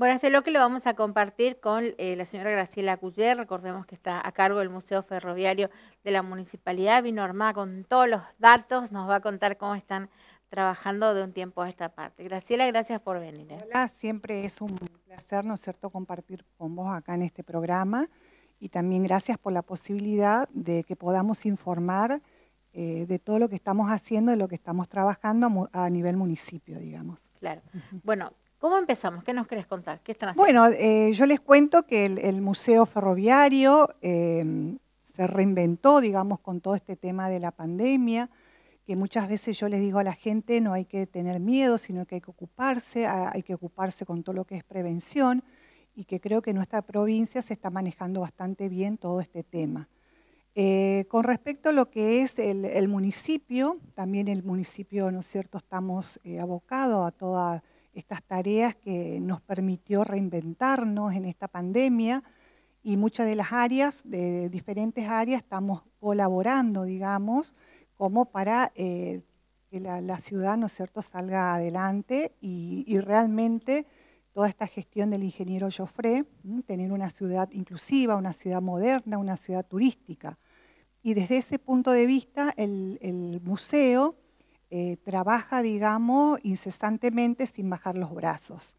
Bueno, este lo que lo vamos a compartir con eh, la señora Graciela Cuyer, recordemos que está a cargo del Museo Ferroviario de la Municipalidad, vino armada con todos los datos, nos va a contar cómo están trabajando de un tiempo a esta parte. Graciela, gracias por venir. ¿eh? Hola, siempre es un placer, ¿no es cierto?, compartir con vos acá en este programa y también gracias por la posibilidad de que podamos informar eh, de todo lo que estamos haciendo, de lo que estamos trabajando a, nivel municipio, digamos. Claro. Bueno, ¿Cómo empezamos? ¿Qué nos querés contar? ¿Qué están haciendo? Bueno, eh, yo les cuento que el, Museo Ferroviario eh, se reinventó, digamos, con todo este tema de la pandemia, que muchas veces yo les digo a la gente no hay que tener miedo, sino que hay que ocuparse, hay que ocuparse con todo lo que es prevención y que creo que nuestra provincia se está manejando bastante bien todo este tema. Eh, con respecto a lo que es el, municipio, también el municipio, ¿no es cierto?, estamos abocados a toda estas tareas que nos permitió reinventarnos en esta pandemia y muchas de las áreas, de diferentes áreas, estamos colaborando, digamos, como para eh, que la, ciudad, ¿no es cierto?, salga adelante y, realmente toda esta gestión del ingeniero Joffre, tener una ciudad inclusiva, una ciudad moderna, una ciudad turística. Y desde ese punto de vista, el museo eh, trabaja, digamos, incesantemente sin bajar los brazos.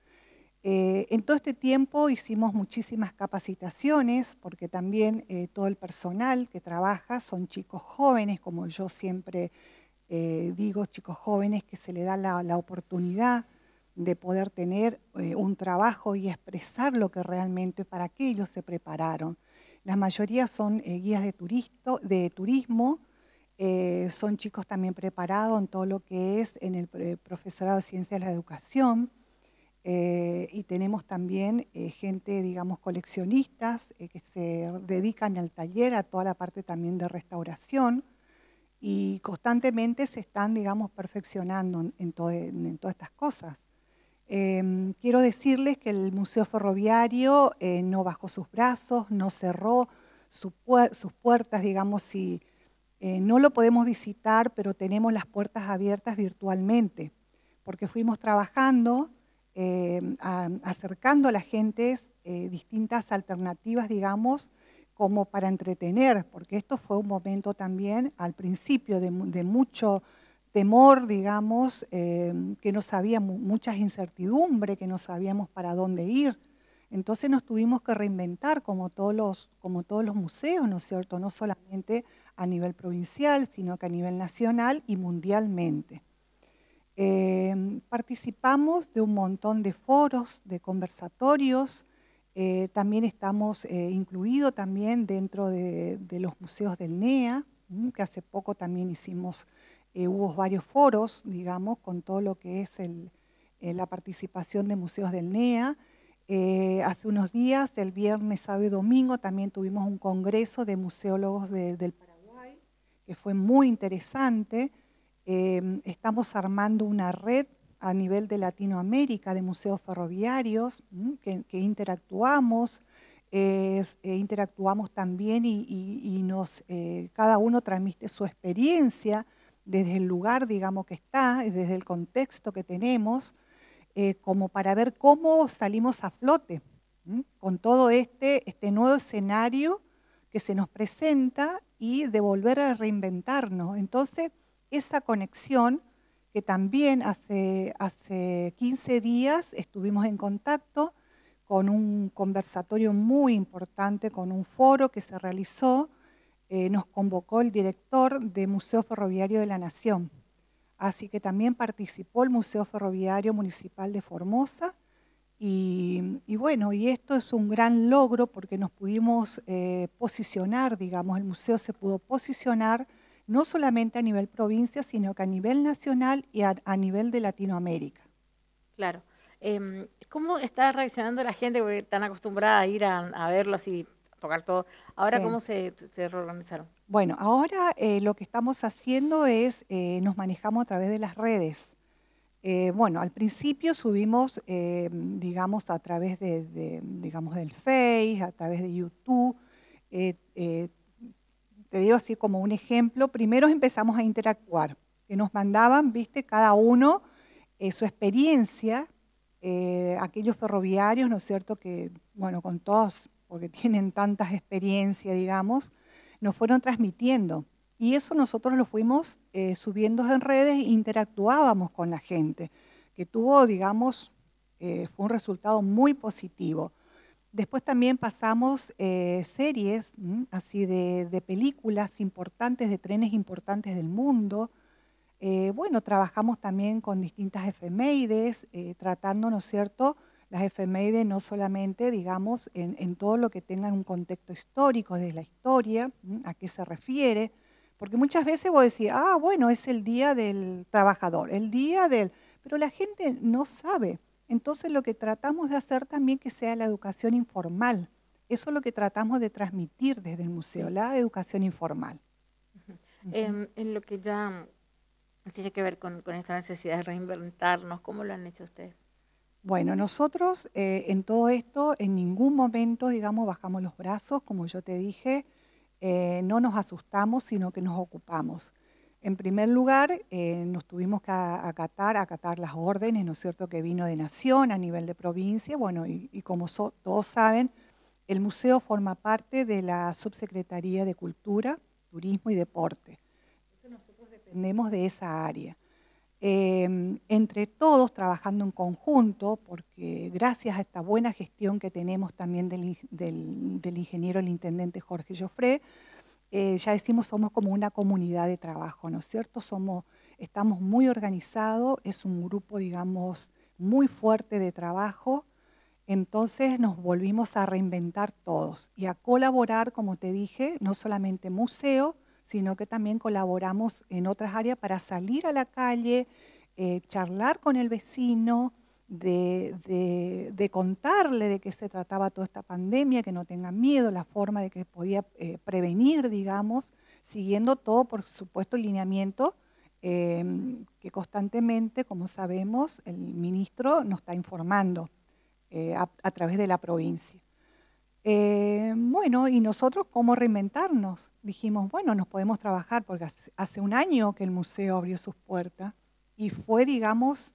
Eh, en todo este tiempo hicimos muchísimas capacitaciones, porque también eh, todo el personal que trabaja son chicos jóvenes, como yo siempre digo, chicos jóvenes que se le da la, oportunidad de poder tener un trabajo y expresar lo que realmente para qué ellos se prepararon. La mayoría son guías de turismo, eh, son chicos también preparados en todo lo que es en el eh, profesorado de ciencias de la educación. Eh, y tenemos también gente, digamos, coleccionistas que se dedican al taller, a toda la parte también de restauración y constantemente se están, digamos, perfeccionando en, todas estas cosas. Em, quiero decirles que el Museo Ferroviario no bajó sus brazos, no cerró sus puertas, digamos, si eh, no lo podemos visitar, pero tenemos las puertas abiertas virtualmente, porque fuimos trabajando, eh, acercando a la gente eh, distintas alternativas, digamos, como para entretener, porque esto fue un momento también al principio de, mucho temor, digamos, que no sabíamos, muchas incertidumbres, que no sabíamos para dónde ir. Entonces nos tuvimos que reinventar como todos los, como todos los museos, ¿no es cierto? No solamente a nivel provincial, sino que a nivel nacional y mundialmente. Eh, participamos de un montón de foros, de conversatorios, eh, también estamos eh, incluidos también dentro de, los museos del NEA, que hace poco también hicimos, hubo varios foros, digamos, con todo lo que es la participación de museos del NEA. hace unos días, el viernes, sábado y domingo, también tuvimos un congreso de museólogos del país que fue muy interesante. Em, estamos armando una red a nivel de Latinoamérica de museos ferroviarios que, interactuamos, eh, interactuamos también y, nos, eh, cada uno transmite su experiencia desde el lugar, digamos, que está, desde el contexto que tenemos, eh, como para ver cómo salimos a flote con todo este, este nuevo escenario que se nos presenta y de volver a reinventarnos. Entonces, esa conexión que también hace, hace 15 días estuvimos en contacto con un conversatorio muy importante, con un foro que se realizó, eh, nos convocó el director de Museo Ferroviario de la Nación. Así que también participó el Museo Ferroviario Municipal de Formosa y, bueno, y esto es un gran logro porque nos pudimos eh, posicionar, digamos, el museo se pudo posicionar no solamente a nivel provincia, sino que a nivel nacional y a, nivel de Latinoamérica. Claro. Em, ¿Cómo está reaccionando la gente? Porque están acostumbrada a ir a, verlo así, tocar todo. Ahora, ¿cómo se, reorganizaron? Bueno, ahora eh, lo que estamos haciendo es, eh, nos manejamos a través de las redes. Eh, bueno, al principio subimos, eh, digamos, a través de, digamos, del Face, a través de YouTube. Eh, te digo así como un ejemplo. Primero empezamos a interactuar, que nos mandaban, viste, cada uno su experiencia aquellos ferroviarios, ¿no es cierto?, que, bueno, con todos, porque tienen tantas experiencias, digamos, nos fueron transmitiendo. Y eso nosotros lo fuimos eh, subiendo en redes e interactuábamos con la gente, que tuvo, digamos, eh, fue un resultado muy positivo. Después también pasamos eh, series, así de, películas importantes, de trenes importantes del mundo. bueno, trabajamos también con distintas efemérides, tratando, ¿no es cierto?, las efemérides no solamente, digamos, en, todo lo que tengan un contexto histórico de la historia, a qué se refiere, porque muchas veces vos decís, ah, bueno, es el día del trabajador, el día del... Pero la gente no sabe. Entonces lo que tratamos de hacer también que sea la educación informal. Eso es lo que tratamos de transmitir desde el museo, la educación informal. en, lo que ya tiene que ver con, con esta necesidad de reinventarnos, ¿cómo lo han hecho ustedes? Bueno, nosotros eh, en todo esto en ningún momento, digamos, bajamos los brazos, como yo te dije, eh, no nos asustamos, sino que nos ocupamos. En primer lugar, eh, nos tuvimos que acatar, acatar las órdenes, ¿no es cierto?, que vino de nación a nivel de provincia. Bueno, y, como todos saben, el museo forma parte de la Subsecretaría de Cultura, Turismo y Deporte. Nosotros dependemos de esa área. Em, entre todos trabajando en conjunto, porque gracias a esta buena gestión que tenemos también del, ingeniero, el intendente Jorge Joffre, eh, ya decimos somos como una comunidad de trabajo, ¿no es cierto? Somos, estamos muy organizados, es un grupo, digamos, muy fuerte de trabajo, entonces nos volvimos a reinventar todos y a colaborar, como te dije, no solamente museo, sino que también colaboramos en otras áreas para salir a la calle, eh, charlar con el vecino, de, contarle de qué se trataba toda esta pandemia, que no tengan miedo, la forma de que podía eh, prevenir, digamos, siguiendo todo, por supuesto, el lineamiento em, que constantemente, como sabemos, el ministro nos está informando eh, a través de la provincia. Eh, bueno, y nosotros, ¿cómo reinventarnos? Dijimos, bueno, nos podemos trabajar, porque hace un año que el museo abrió sus puertas y fue, digamos,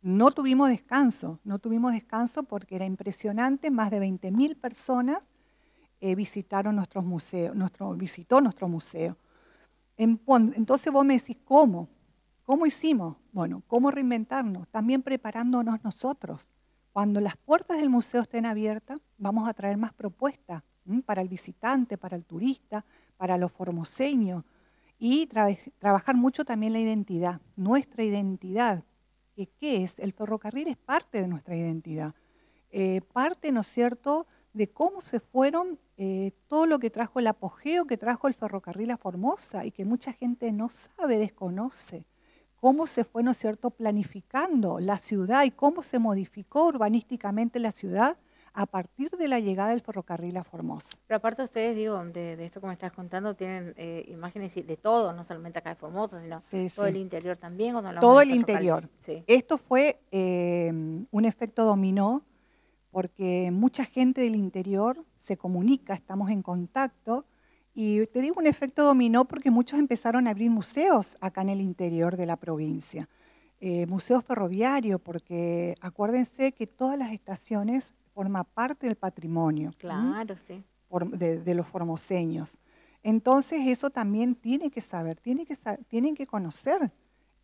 no tuvimos descanso, no tuvimos descanso porque era impresionante, más de 20.000 personas eh, visitaron nuestros museos, nuestro, visitó nuestro museo. Entonces vos me decís, ¿cómo? ¿Cómo hicimos? Bueno, ¿cómo reinventarnos? También preparándonos nosotros. Cuando las puertas del museo estén abiertas, vamos a traer más propuestas para el visitante, para el turista, para los formoseños y trabajar mucho también la identidad, nuestra identidad. ¿Qué es? El ferrocarril es parte de nuestra identidad. Eh, parte, ¿no es cierto?, de cómo se fueron eh, todo lo que trajo el apogeo que trajo el ferrocarril a Formosa y que mucha gente no sabe, desconoce cómo se fue, ¿no es cierto?, planificando la ciudad y cómo se modificó urbanísticamente la ciudad a partir de la llegada del ferrocarril a Formosa. Pero aparte ustedes, digo, de, esto que me estás contando, tienen eh, imágenes de todo, no solamente acá de Formosa, sino todo el interior también. todo el interior. Esto fue eh, un efecto dominó, porque mucha gente del interior se comunica, estamos en contacto, y te digo un efecto dominó porque muchos empezaron a abrir museos acá en el interior de la provincia. Eh, museos ferroviarios, porque acuérdense que todas las estaciones forman parte del patrimonio. Claro, sí. de, los formoseños. Entonces eso también tiene que saber, tiene que, tienen que conocer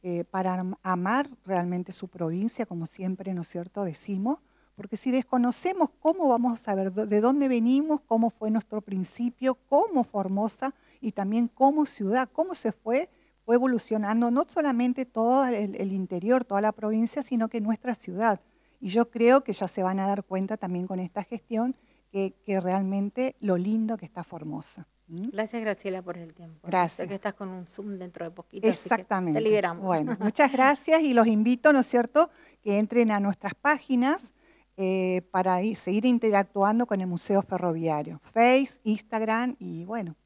eh, para amar realmente su provincia, como siempre, ¿no es cierto?, decimos, porque si desconocemos cómo vamos a saber de dónde venimos, cómo fue nuestro principio, cómo Formosa y también cómo ciudad, cómo se fue, fue evolucionando no solamente todo el, interior, toda la provincia, sino que nuestra ciudad. Y yo creo que ya se van a dar cuenta también con esta gestión que, realmente lo lindo que está Formosa. Gracias, Graciela, por el tiempo. Gracias. Sé que estás con un Zoom dentro de poquito. Exactamente. te liberamos. Bueno, muchas gracias y los invito, ¿no es cierto?, que entren a nuestras páginas eh, para seguir interactuando con el Museo Ferroviario. Face, Instagram y bueno,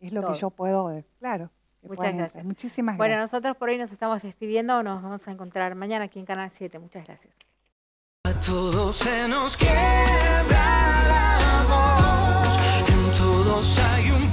es lo que yo puedo, claro. Muchas gracias. Muchísimas gracias. Bueno, nosotros por hoy nos estamos despidiendo, nos vamos a encontrar mañana aquí en Canal 7. Muchas gracias. A todos se nos la voz, en todos hay